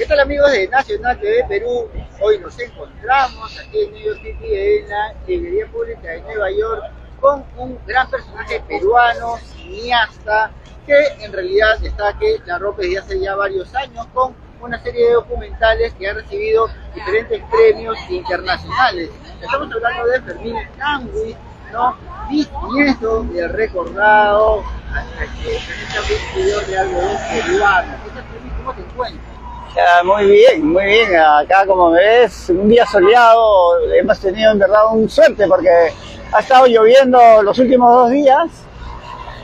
¿Qué tal amigos de Nacional TV Perú? Hoy nos encontramos aquí en New York City, en la librería pública de Nueva York, con un gran personaje peruano, cineasta, que en realidad está que la ropa desde hace ya varios años, con una serie de documentales que han recibido diferentes premios internacionales. Estamos hablando de Fermín Tangui, ¿no? bisnieto del recordado de algodón peruano. ¿Cómo te encuentras? Muy bien, muy bien. Acá, como ves, un día soleado. Hemos tenido en verdad un suerte porque ha estado lloviendo los últimos dos días.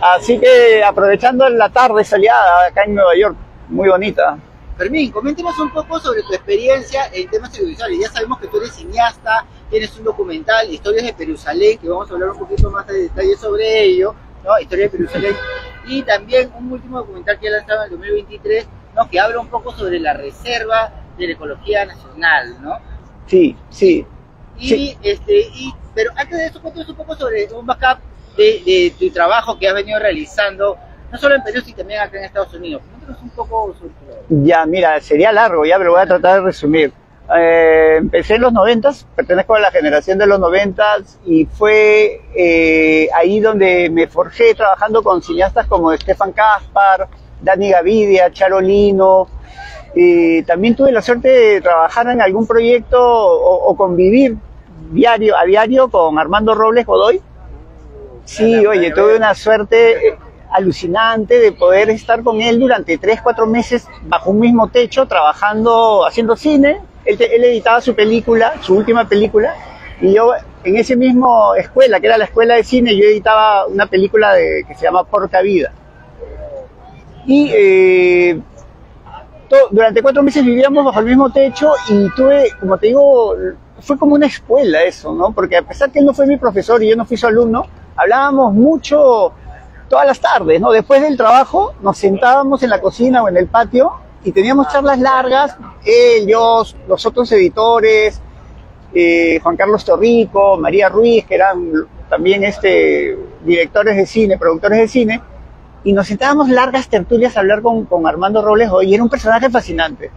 Así que aprovechando la tarde soleada acá en Nueva York, muy bonita. Fermín, coméntenos un poco sobre tu experiencia en temas audiovisuales. Ya sabemos que tú eres cineasta, tienes un documental, Historias de Perusalén, que vamos a hablar un poquito más de detalle sobre ello, ¿no? Historia de Perusalén. Y también un último documental que ha lanzado en el 2023, ¿no? Que habla un poco sobre la reserva de la ecología nacional, ¿no? Sí, sí. Y, este, y, pero antes de eso, cuéntanos un poco sobre un backup de, de tu trabajo que has venido realizando no solo en Perú, sino también acá en Estados Unidos. Cuéntanos un poco sobre Ya, mira, sería largo, ya, pero voy a tratar de resumir. Eh, empecé en los noventas, pertenezco a la generación de los noventas y fue eh, ahí donde me forjé trabajando con cineastas como Stefan Kaspar, Dani Gavidia, Charolino. y también tuve la suerte de trabajar en algún proyecto o, o convivir diario, a diario con Armando Robles Godoy. Sí, oye, tuve una suerte alucinante de poder estar con él durante tres, cuatro meses bajo un mismo techo, trabajando, haciendo cine. Él, editaba su película, su última película, y yo en ese mismo escuela, que era la escuela de cine, yo editaba una película de, que se llama Porca Vida. Y eh, durante cuatro meses vivíamos bajo el mismo techo y tuve, como te digo, fue como una escuela eso, ¿no? Porque a pesar que él no fue mi profesor y yo no fui su alumno, hablábamos mucho todas las tardes, ¿no? Después del trabajo nos sentábamos en la cocina o en el patio y teníamos charlas largas, él, yo, los otros editores, eh, Juan Carlos Torrico, María Ruiz, que eran también este, directores de cine, productores de cine, y nos sentábamos largas tertulias a hablar con, con Armando Robles y era un personaje fascinante.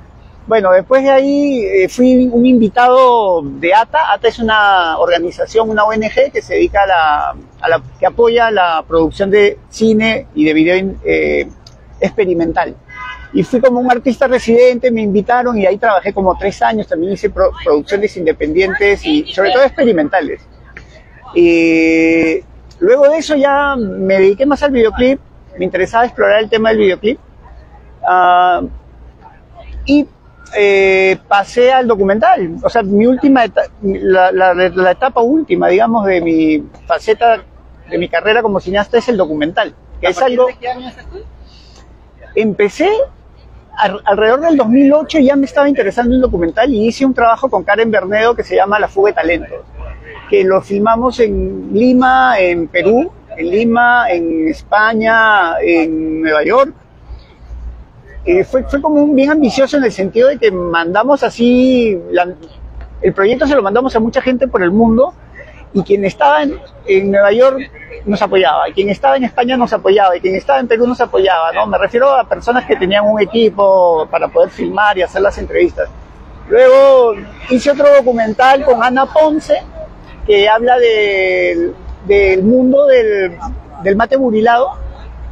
Bueno, después de ahí eh, fui un invitado de ATA. ATA es una organización, una ONG que se dedica a la, a la que apoya la producción de cine y de video eh, experimental. Y fui como un artista residente, me invitaron y ahí trabajé como tres años. También hice producciones independientes y sobre todo experimentales. Y luego de eso ya me dediqué más al videoclip. Me interesaba explorar el tema del videoclip. Uh, y eh, pasé al documental. O sea, mi última la, la, etapa última, digamos, de mi faceta, de mi carrera como cineasta es el documental. Que es algo. De qué año Empecé alrededor del 2008 ya me estaba interesando en documental y hice un trabajo con Karen Bernedo que se llama La Fuga de Talentos, que lo filmamos en Lima, en Perú, en Lima, en España, en Nueva York fue, fue como un bien ambicioso en el sentido de que mandamos así, el proyecto se lo mandamos a mucha gente por el mundo y quien estaba en, Nueva York nos apoyaba, y quien estaba en España nos apoyaba, y quien estaba en Perú nos apoyaba, ¿no? Me refiero a personas que tenían un equipo para poder filmar y hacer las entrevistas. Luego hice otro documental con Ana Ponce, que habla del, del mundo del, del mate burilado,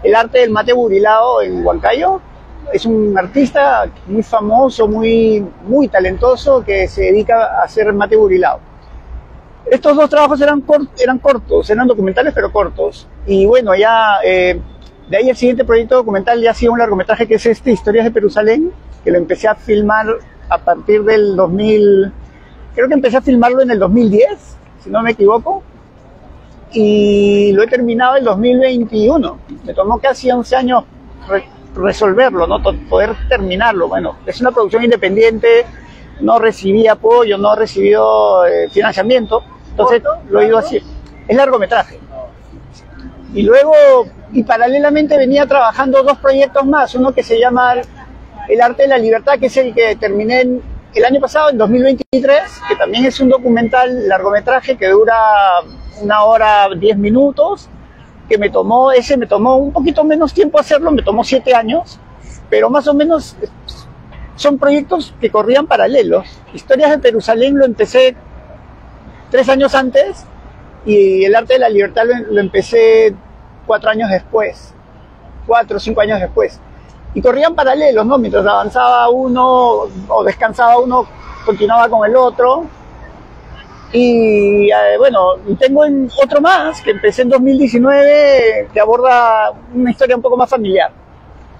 el arte del mate burilado en Huancayo, es un artista muy famoso, muy, muy talentoso que se dedica a hacer mate burilado. Estos dos trabajos eran, eran cortos, eran documentales pero cortos. Y bueno, ya eh, de ahí el siguiente proyecto documental ya ha sido un largometraje que es este, Historias de Perusalén, que lo empecé a filmar a partir del 2000, creo que empecé a filmarlo en el 2010, si no me equivoco, y lo he terminado en el 2021. Me tomó casi 11 años resolverlo, ¿no? poder terminarlo. Bueno, es una producción independiente, no recibí apoyo, no recibió eh, financiamiento, entonces lo he ido así. Es largometraje. Y luego, y paralelamente venía trabajando dos proyectos más, uno que se llama El arte de la libertad, que es el que terminé el año pasado, en 2023, que también es un documental largometraje que dura una hora, diez minutos, que me tomó, ese me tomó un poquito menos tiempo hacerlo, me tomó siete años, pero más o menos son proyectos que corrían paralelos. Historias de Jerusalén lo empecé tres años antes y el arte de la libertad lo, empecé cuatro años después, cuatro o cinco años después. Y corrían paralelos, ¿no? Mientras avanzaba uno o descansaba uno, continuaba con el otro. Y eh, bueno, tengo otro más que empecé en 2019 que aborda una historia un poco más familiar.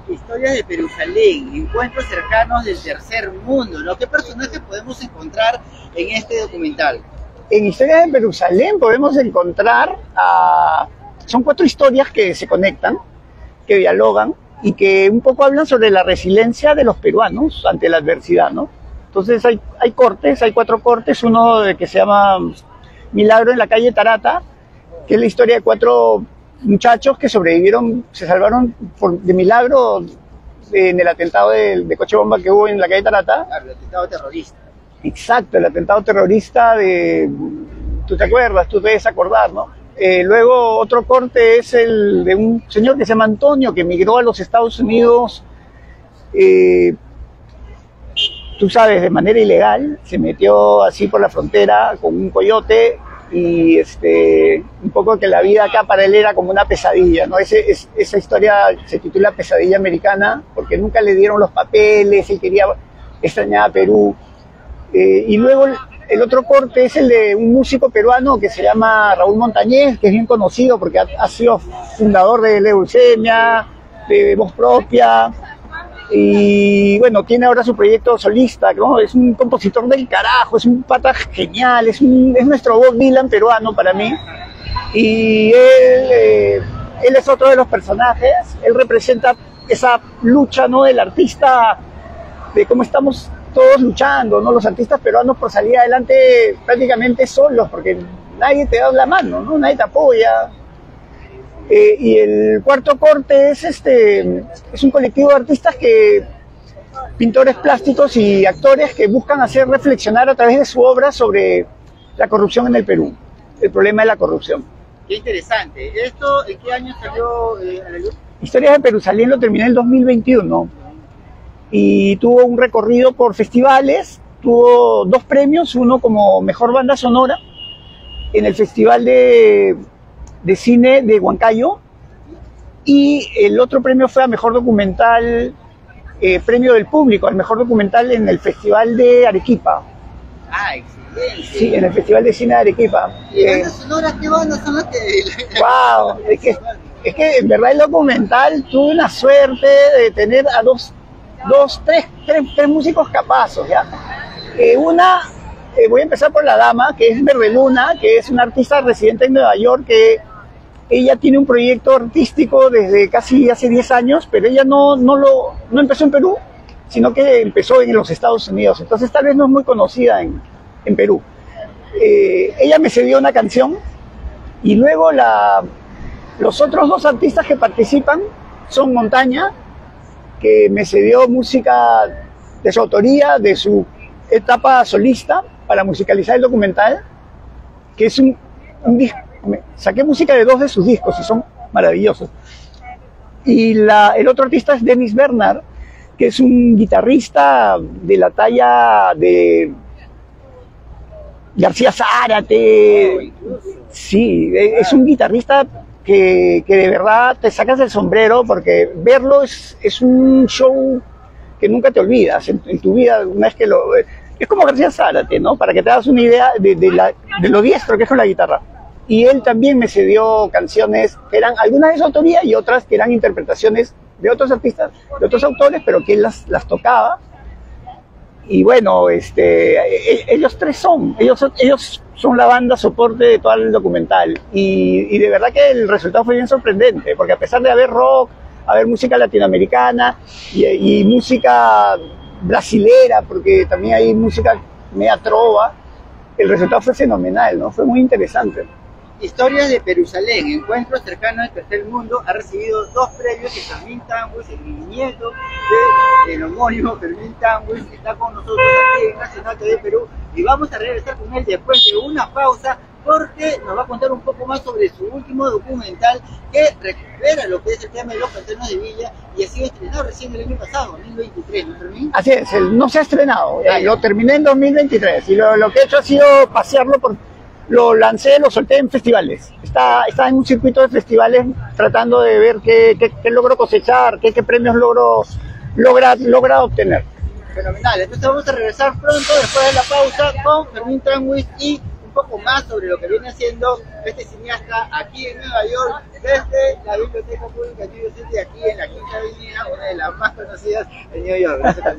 Historias de Jerusalén, encuentros cercanos del tercer mundo, ¿no? ¿Qué personajes podemos encontrar en este documental? En Historias de Jerusalén podemos encontrar a... Son cuatro historias que se conectan, que dialogan y que un poco hablan sobre la resiliencia de los peruanos ante la adversidad, ¿no? Entonces hay, hay cortes, hay cuatro cortes, uno que se llama Milagro en la calle Tarata, que es la historia de cuatro muchachos que sobrevivieron, se salvaron por, de milagro en el atentado de, de, coche bomba que hubo en la calle Tarata. Claro, el atentado terrorista. Exacto, el atentado terrorista de... Tú te acuerdas, tú debes acordar, ¿no? Eh, luego otro corte es el de un señor que se llama Antonio, que emigró a los Estados Unidos, eh, tú sabes, de manera ilegal, se metió así por la frontera con un coyote y este, un poco que la vida acá para él era como una pesadilla, ¿no? Ese, es, esa historia se titula Pesadilla Americana porque nunca le dieron los papeles, él quería extrañar a Perú. Eh, y luego el, otro corte es el de un músico peruano que se llama Raúl Montañez, que es bien conocido porque ha, sido fundador de Leucemia, de Voz Propia, y bueno, tiene ahora su proyecto solista. Es un compositor del carajo, es un pata genial, es, es nuestro Bob Dylan peruano para mí. Y él, eh, él es otro de los personajes, él representa esa lucha, ¿no? Del artista, de cómo estamos todos luchando, ¿no? Los artistas peruanos por salir adelante prácticamente solos, porque nadie te da la mano, ¿no? Nadie te apoya, eh, y el cuarto corte es este es un colectivo de artistas que pintores plásticos y actores que buscan hacer reflexionar a través de su obra sobre la corrupción en el Perú, el problema de la corrupción. Qué interesante. ¿Esto en qué año salió eh, a la luz? Historias de Perú salí lo terminé en el 2021 y tuvo un recorrido por festivales, tuvo dos premios, uno como mejor banda sonora en el Festival de de cine de Huancayo y el otro premio fue a mejor documental, eh, premio del público, al mejor documental en el Festival de Arequipa. Ah, excelente. Sí, en el Festival de Cine de Arequipa. ¿Y eh, sonoras qué bandas son las que.? ¡Wow! Es que, es que en verdad el documental tuve una suerte de tener a dos, dos tres, tres, tres músicos capazos, ¿ya? Eh, una, eh, voy a empezar por la dama, que es Verde Luna, que es una artista residente en Nueva York que ella tiene un proyecto artístico desde casi hace 10 años, pero ella no, no, lo, no empezó en Perú, sino que empezó en los Estados Unidos. Entonces tal vez no es muy conocida en, en Perú. Eh, ella me cedió una canción y luego la, los otros dos artistas que participan son Montaña, que me cedió música de su autoría, de su etapa solista, para musicalizar el documental, que es un, un disco saqué música de dos de sus discos y son maravillosos. Y la, el otro artista es Dennis Bernard, que es un guitarrista de la talla de García Zárate. Sí, es un guitarrista que, de verdad te sacas del sombrero porque verlo es, es un show que nunca te olvidas en, tu vida. Una vez que lo, es como García Zárate, ¿no? Para que te hagas una idea de, de, la, de lo diestro que es con la guitarra y él también me cedió canciones que eran algunas de su autoría y otras que eran interpretaciones de otros artistas, de otros autores, pero que él las, tocaba. Y bueno, este, e, ellos tres son, ellos, ellos son la banda soporte de todo el documental. Y, de verdad que el resultado fue bien sorprendente, porque a pesar de haber rock, haber música latinoamericana y, y música brasilera, porque también hay música media trova, el resultado fue fenomenal, ¿no? Fue muy interesante. Historias de Perusalén, encuentros cercanos al tercer mundo, ha recibido dos premios que Fermín Tanguis, el nieto del homónimo Fermín Tanguis, está con nosotros aquí en Nacional TV Perú y vamos a regresar con él después de una pausa porque nos va a contar un poco más sobre su último documental que recupera lo que es el tema de los pantanos de Villa y ha sido estrenado recién el año pasado, 2023, ¿no Fermín? Así es, no se ha estrenado, eh, lo terminé en 2023 y lo, lo que he hecho ha sido pasearlo por... Lo lancé, lo solté en festivales. Está, está en un circuito de festivales tratando de ver qué, qué, logro cosechar, qué, premios logro logra, logra obtener. Fenomenal, entonces vamos a regresar pronto después de la pausa con Fermín Tranwis y un poco más sobre lo que viene haciendo este cineasta aquí en Nueva York, desde la Biblioteca Pública de New York City, aquí en la Quinta Avenida, una de las más conocidas en New York. Gracias.